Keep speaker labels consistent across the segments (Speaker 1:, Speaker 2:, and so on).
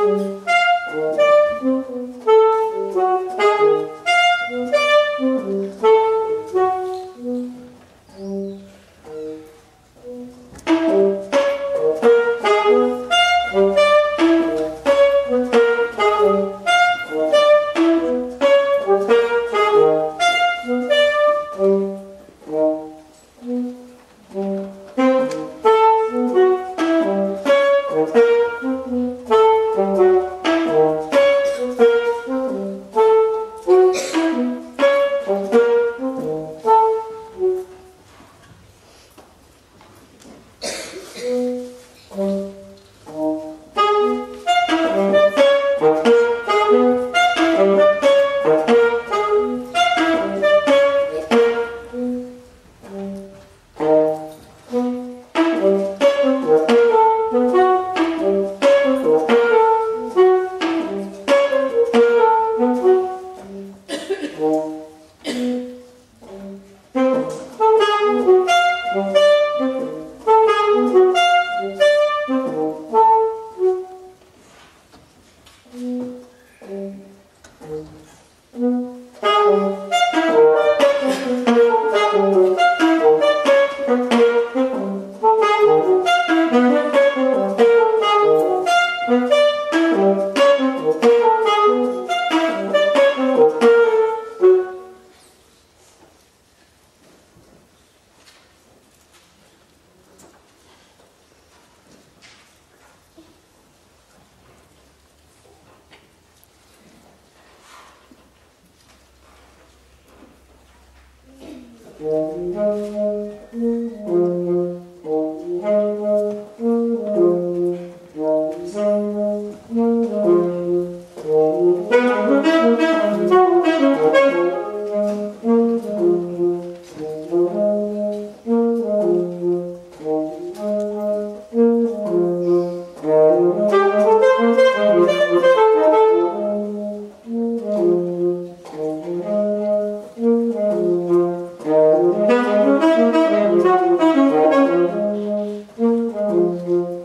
Speaker 1: Música Thank you. Thank you.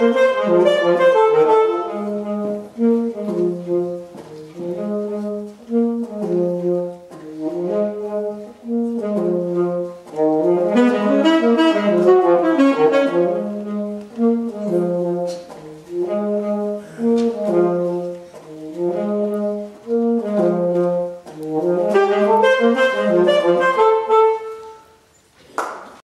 Speaker 1: Música